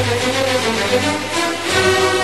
Thank you.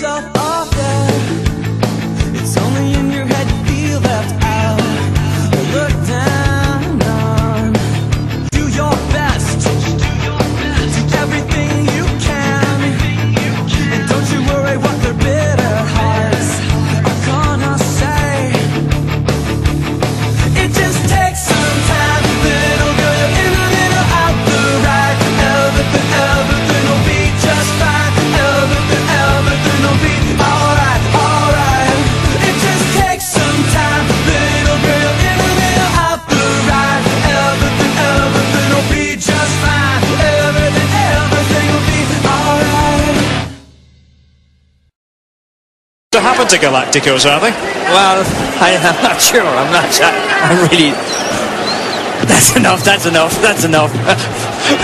yourself to happen to Galacticos, are they? Well, I, am not sure. I'm not sure. I'm really... That's enough, that's enough, that's enough.